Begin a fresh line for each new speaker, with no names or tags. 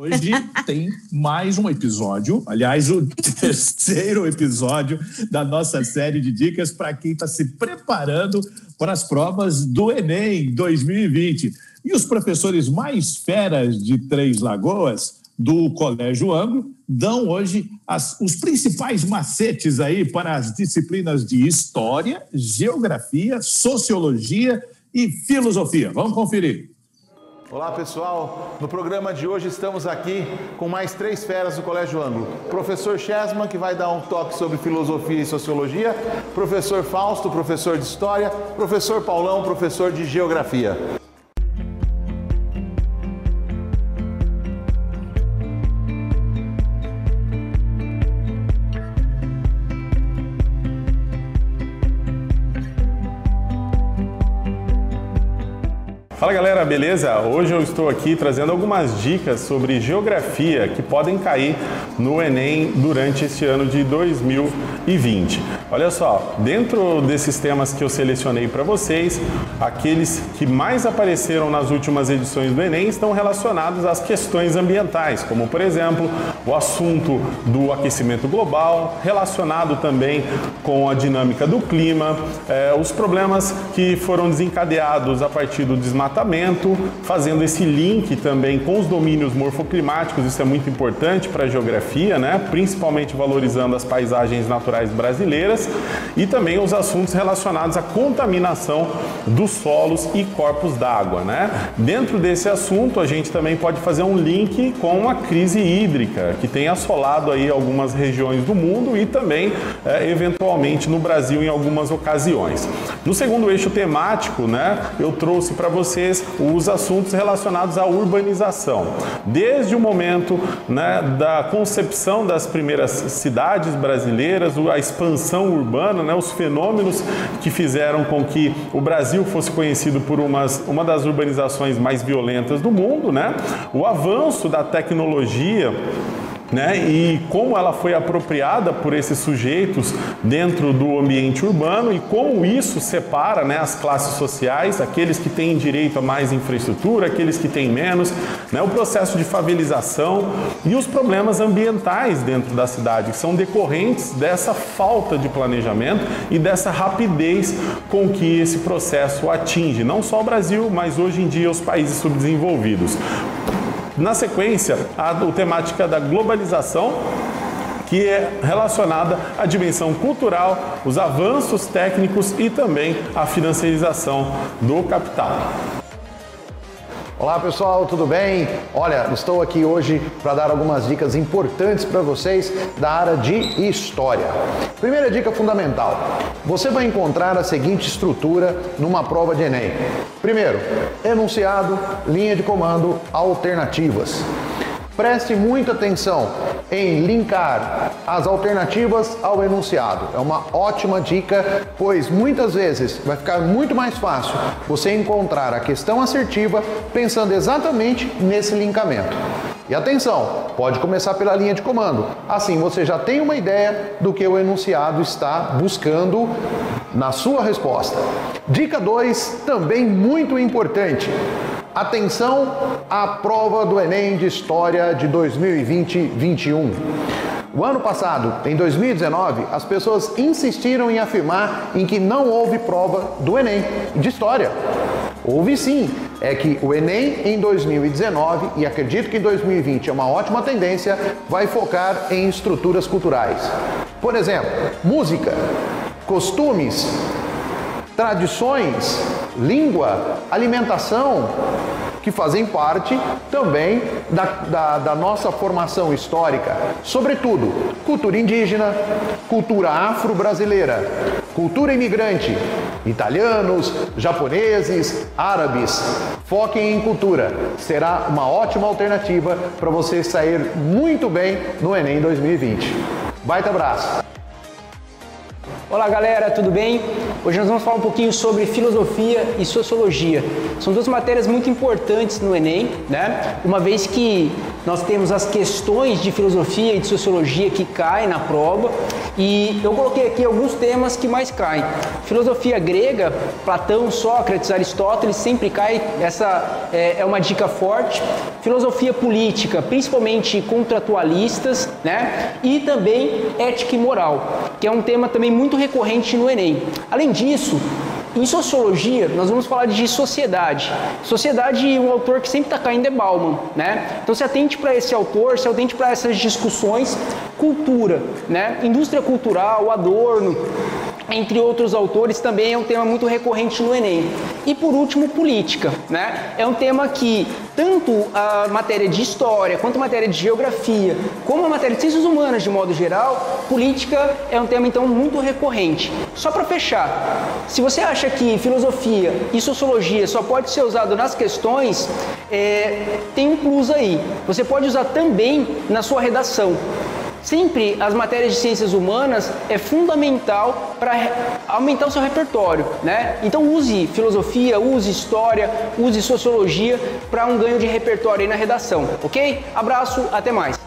Hoje tem mais um episódio, aliás, o terceiro episódio da nossa série de dicas para quem está se preparando para as provas do Enem 2020. E os professores mais feras de Três Lagoas, do Colégio Anglo, dão hoje as, os principais macetes aí para as disciplinas de História, Geografia, Sociologia e Filosofia. Vamos conferir.
Olá pessoal, no programa de hoje estamos aqui com mais três feras do Colégio Ângulo. Professor Chesman, que vai dar um toque sobre filosofia e sociologia, professor Fausto, professor de história, professor Paulão, professor de geografia.
Fala galera, beleza? Hoje eu estou aqui trazendo algumas dicas sobre geografia que podem cair no Enem durante este ano de 2020. Olha só, dentro desses temas que eu selecionei para vocês, aqueles que mais apareceram nas últimas edições do Enem estão relacionados às questões ambientais, como por exemplo o assunto do aquecimento global, relacionado também com a dinâmica do clima, eh, os problemas que foram desencadeados a partir do desmatamento desmatamento, fazendo esse link também com os domínios morfoclimáticos, isso é muito importante para a geografia, né? principalmente valorizando as paisagens naturais brasileiras e também os assuntos relacionados à contaminação dos solos e corpos d'água. Né? Dentro desse assunto, a gente também pode fazer um link com a crise hídrica, que tem assolado aí algumas regiões do mundo e também, é, eventualmente, no Brasil em algumas ocasiões. No segundo eixo temático, né, eu trouxe para você os assuntos relacionados à urbanização. Desde o momento né, da concepção das primeiras cidades brasileiras, a expansão urbana, né, os fenômenos que fizeram com que o Brasil fosse conhecido por umas, uma das urbanizações mais violentas do mundo, né, o avanço da tecnologia né? E como ela foi apropriada por esses sujeitos dentro do ambiente urbano e como isso separa, né, as classes sociais, aqueles que têm direito a mais infraestrutura, aqueles que têm menos, né? O processo de favelização e os problemas ambientais dentro da cidade que são decorrentes dessa falta de planejamento e dessa rapidez com que esse processo atinge não só o Brasil, mas hoje em dia os países subdesenvolvidos. Na sequência, a, a temática da globalização que é relacionada à dimensão cultural, os avanços técnicos e também a financiarização do capital.
Olá pessoal, tudo bem? Olha, estou aqui hoje para dar algumas dicas importantes para vocês da área de história. Primeira dica fundamental: você vai encontrar a seguinte estrutura numa prova de Enem. Primeiro, enunciado, linha de comando, alternativas. Preste muita atenção em linkar as alternativas ao enunciado. É uma ótima dica, pois muitas vezes vai ficar muito mais fácil você encontrar a questão assertiva pensando exatamente nesse linkamento. E atenção, pode começar pela linha de comando. Assim você já tem uma ideia do que o enunciado está buscando na sua resposta. Dica 2, também muito importante. Atenção à prova do Enem de História de 2020-21. O ano passado, em 2019, as pessoas insistiram em afirmar em que não houve prova do Enem de História. Houve sim, é que o Enem em 2019, e acredito que em 2020 é uma ótima tendência, vai focar em estruturas culturais. Por exemplo, música, costumes, tradições, língua, alimentação, que fazem parte também da, da, da, nossa formação histórica, sobretudo cultura indígena, cultura afro-brasileira, cultura imigrante, italianos, japoneses, árabes. Foquem em cultura, será uma ótima alternativa para você sair muito bem no Enem 2020. Baita abraço!
Olá galera, tudo bem? Hoje nós vamos falar um pouquinho sobre filosofia e sociologia. São duas matérias muito importantes no Enem, né? Uma vez que nós temos as questões de filosofia e de sociologia que caem na prova e eu coloquei aqui alguns temas que mais caem. Filosofia grega, Platão, Sócrates, Aristóteles sempre cai, essa é, é uma dica forte. Filosofia política, principalmente contratualistas, né? E também ética e moral, que é um tema também muito recorrente no Enem. Além disso, em sociologia, nós vamos falar de sociedade. Sociedade, um autor que sempre está caindo é Bauman, né? Então se atente para esse autor, se atente para essas discussões. Cultura, né? Indústria cultural, Adorno, entre outros autores, também é um tema muito recorrente no Enem. E por último, política. Né? É um tema que tanto a matéria de história, quanto a matéria de geografia, como a matéria de ciências humanas de modo geral, política é um tema então muito recorrente. Só para fechar, se você acha que filosofia e sociologia só pode ser usado nas questões, é, tem um plus aí. Você pode usar também na sua redação. Sempre as matérias de ciências humanas é fundamental para aumentar o seu repertório, né? Então use filosofia, use história, use sociologia para um ganho de repertório aí na redação, ok? Abraço, até mais.